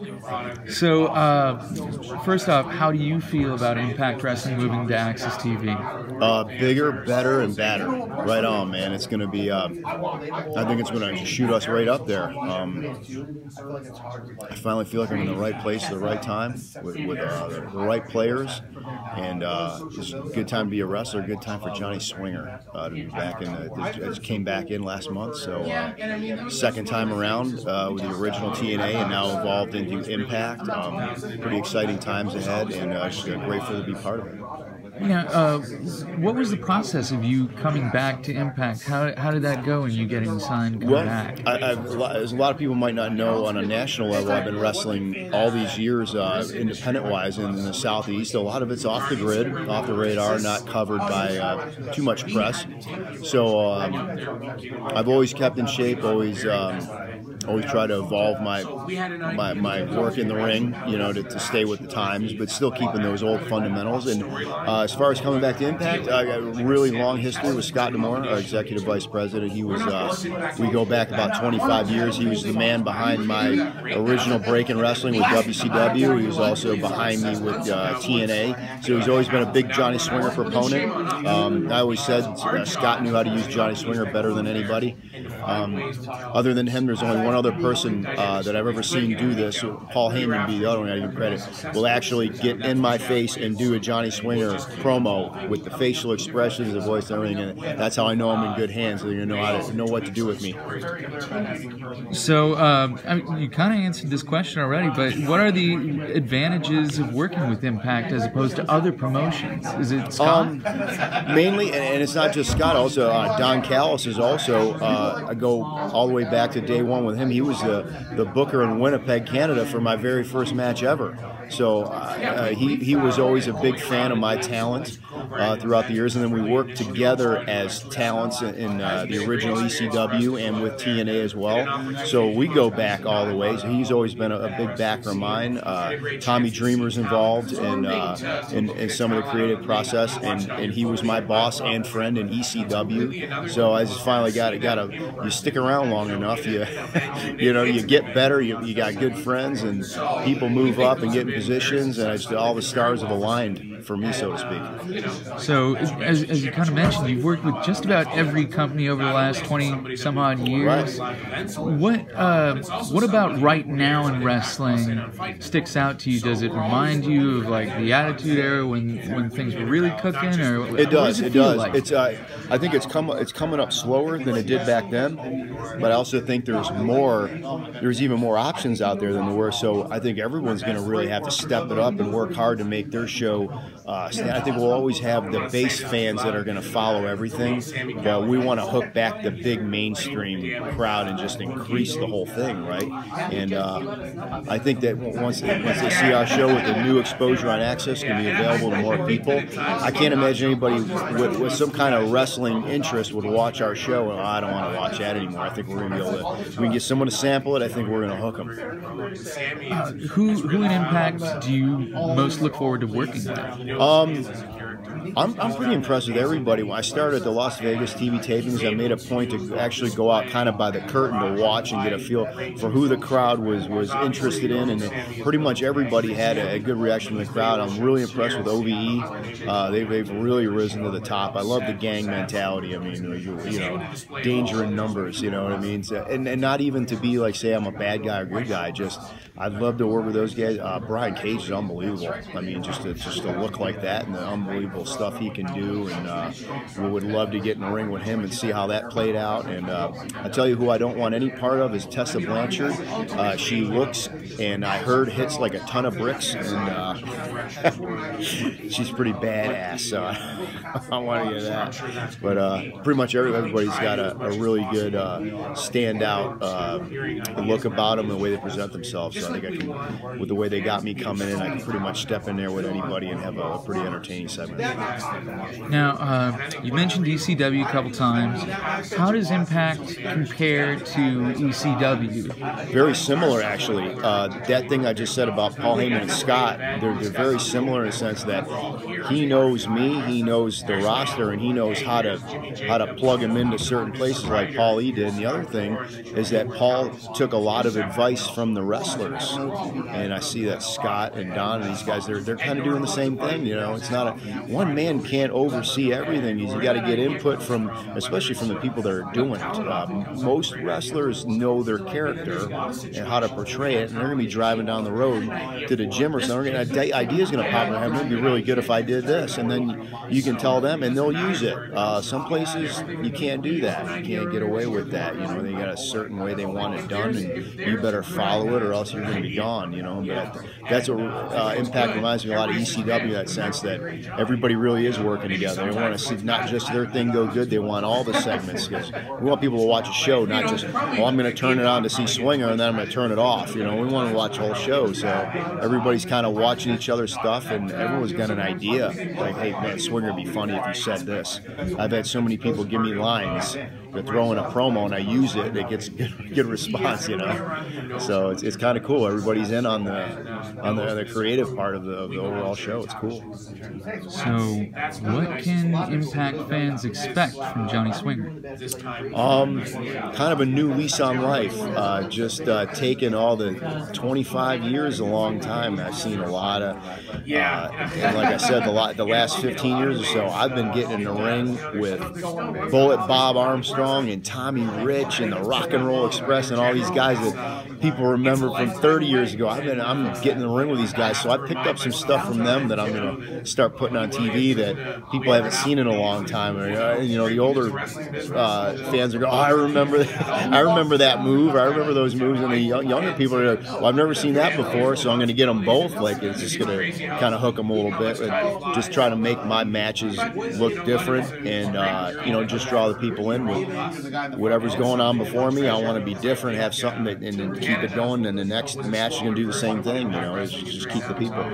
Yeah. So, uh, first off, how do you feel about Impact Wrestling moving to AXS TV? Uh, bigger, better, and better. Right on, man. It's going to be. Uh, I think it's going to shoot us right up there. Um, I finally feel like I'm in the right place at the right time with, with uh, the right players, and uh, it's a good time to be a wrestler. Good time for Johnny Swinger uh, to be back in. The, I just came back in last month, so second time around with the original TNA, and now involved into Impact. Um, pretty exciting times ahead, and uh, just grateful to be part of it. Yeah, uh, what was the process of you coming back to Impact? How, how did that go and you getting signed well, back? I, as a lot of people might not know, on a national level, I've been wrestling all these years, uh, independent-wise, in the southeast. A lot of it's off the grid, off the radar, not covered by uh, too much press. So um, I've always kept in shape, always. Um, always try to evolve my my, my work in the ring, you know, to, to stay with the times, but still keeping those old fundamentals. And uh, as far as coming back to Impact, I got a really long history with Scott D'Amore, our executive vice president. He was, uh, we go back about 25 years. He was the man behind my original break in wrestling with WCW. He was also behind me with uh, TNA. So he's always been a big Johnny Swinger proponent. Um, I always said uh, Scott knew how to use Johnny Swinger better than anybody. Um, other than him, there's only one other person uh, that I've ever seen do this. Paul Heyman be the other one I give credit. Will actually get in my face and do a Johnny Swinger promo with the facial expressions, the voice, and everything. And that's how I know I'm in good hands. So you know how to know what to do with me. So um, I mean, you kind of answered this question already, but what are the advantages of working with Impact as opposed to other promotions? Is it Scott? Um, mainly, and, it's not just Scott. Also, uh, Don Callis is also. Uh, I go all the way back to day one with him. He was the the booker in Winnipeg, Canada, for my very first match ever. So uh, he, he was always a big fan of my talent uh, throughout the years, and then we worked together as talents in uh, the original ECW and with TNA as well. So we go back all the way. So he's always been a, a big backer of mine. Uh, Tommy Dreamer's involved in, uh, in, in, some of the creative process, and, and he was my boss and friend in ECW. So I just finally got it. Got to you stick around long enough, you you know you get better. You, you got good friends, and people move up and get in positions, and I just, all the stars have aligned for me, so to speak. So, as, as you kind of mentioned, you've worked with just about every company over the last 20 some odd years. What, uh, what about right now in wrestling sticks out to you? Does it remind you of like the Attitude Era when, when things were really cooking? Or it does. It, it does. Like? It's. Uh, I think it's come. It's coming up slower than it did back then, but I also think there's more. There's even more options out there than there were. So I think everyone's going to really have to step it up and work hard to make their show uh. I think we'll always have the base fans that are going to follow everything, but we want to hook back the big mainstream crowd and just increase the whole thing, right? And uh, I think that once they, once they see our show with the new exposure on AXS can be available to more people, I can't imagine anybody with, with some kind of wrestling interest would watch our show. And, oh, I don't want to watch that anymore. I think we're going to be able to. We can get someone to sample it. I think we're going to hook them. Uh, who who in Impact do you most look forward to working with? Um, I'm, I'm pretty impressed with everybody. When I started the Las Vegas TV tapings, I made a point to actually go out kind of by the curtain to watch and get a feel for who the crowd was was interested in, and pretty much everybody had a, a good reaction from the crowd. I'm really impressed with OVE. Uh, they've, they've really risen to the top. I love the gang mentality. I mean, you, you know, danger in numbers. You know what I mean? So, and, and not even to be like say I'm a bad guy or good guy. Just I'd love to work with those guys. Uh, Brian Cage is unbelievable. I mean, just to, just to look like that and the unbelievable stuff he can do. And uh, we would love to get in the ring with him and see how that played out. And uh, I tell you who I don't want any part of is Tessa Blanchard. Uh, she looks and I heard hits like a ton of bricks, and uh, she's pretty badass. So I want to get that. But uh, pretty much everybody's got a, a really good standout look about them, the way they present themselves. So I think I can, with the way they got me coming in, I can pretty much step in there with anybody and have a pretty entertaining segment. Now, uh, you mentioned ECW a couple times. How does Impact compare to ECW? Very similar, actually. Uh, that thing I just said about Paul Heyman and Scott, they're, they're very similar in the sense that he knows me, he knows the roster, and he knows how to how to plug him into certain places like Paul E did. And the other thing is that Paul took a lot of advice from the wrestlers, and I see that Scott and Don and these guys, they're they're kind of doing the same thing. You know, it's not a one man can't oversee everything. You got to get input from, especially from the people that are doing it. Uh, most wrestlers know their character and how to portray it, and they're going to be driving down the road to the gym or something. An idea is going to pop in their head. It'd be really good if I did this, and then you can tell them, and they'll use it. Uh, some places you can't do that. You can't get away with that. You know, they got a certain way they want it done, and you better follow it, or else you're going to be gone. You know, but that's what uh, Impact reminds me a lot of ECW. That sense that everybody really is working together. They want to see not just their thing go good. They want all the segments we want people to watch a show, not just well, I'm going to turn it on to see Swinger and then I'm going to turn it off. You know, we want to watch whole show. So everybody's kind of watching each other's stuff, and everyone's got an idea. Like, hey, man, Swinger would be funny if he said this. I've had so many people give me lines to throw in a promo and I use it, and it gets good, good response, you know. So it's, it's kind of cool. Everybody's in on the on the, the creative part of the, of the overall show. It's cool. So, what can Impact fans expect from Johnny Swinger? Um, kind of a new lease on life. Uh, just uh, taking all the 25 years, a long time. I've seen a lot of, uh, and like I said, the, lot, the last 15 years or so, I've been getting in the ring with Bullet Bob Armstrong and Tommy Rich and the Rock and Roll Express and all these guys that people remember from 30 years ago. I've been, I'm getting in the ring with these guys, so I picked up some stuff from them that I'm going to start putting on TV that people haven't seen in a long time. Or, uh, you know, the older uh, fans are going, "Oh, I remember. I remember that move. I remember those moves." And the younger people are like, "Well, I've never seen that before, so I'm going to get them both." Like it's just going to kind of hook them a little bit, and just try to make my matches look different, and uh, you know, just draw the people in with whatever's going on before me. I want to be different, have something that, and then keep it going. And the next match is going to do the same thing. You know, just keep the people.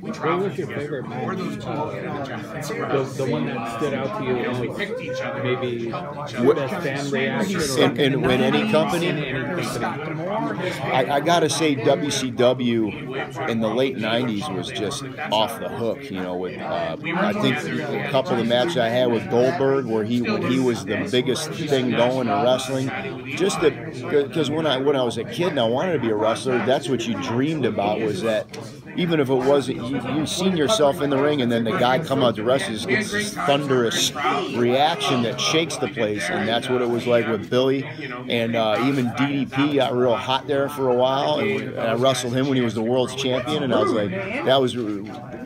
What was your favorite match? Uh, the, the one that stood out to you, and maybe what, best fan reaction? In, in, in any company? I, I got to say, WCW in the late '90s was just off the hook. You know, with uh, I think a couple of the matches I had with Goldberg, where he when he was the biggest thing going in wrestling, just because when I when I was a kid and I wanted to be a wrestler, that's what you dreamed about was that even if it was you, you seen yourself in the ring and then the guy come out to wrestle just gets this thunderous reaction that shakes the place. And that's what it was like with Billy. And uh, even DDP got real hot there for a while and I wrestled him when he was the world's champion. And I was like that was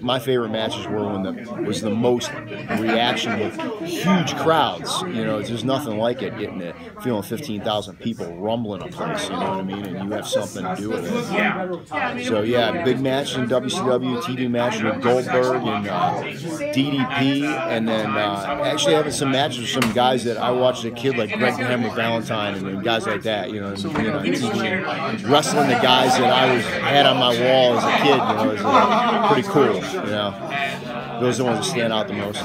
my favorite matches were when the was the most reaction with huge crowds you know there's nothing like it getting it feeling 15,000 people rumbling a place you know what I mean and you have something to do with it Yeah. so yeah big match in WCW TV match with Goldberg and uh, DDP, and then uh, actually having some matches with some guys that I watched as a kid, like Greg Hammer Valentine and, and guys like that. You know, and, you know, TV wrestling the guys that I was had on my wall as a kid. You know, was uh, pretty cool. You know, those are the ones that stand out the most.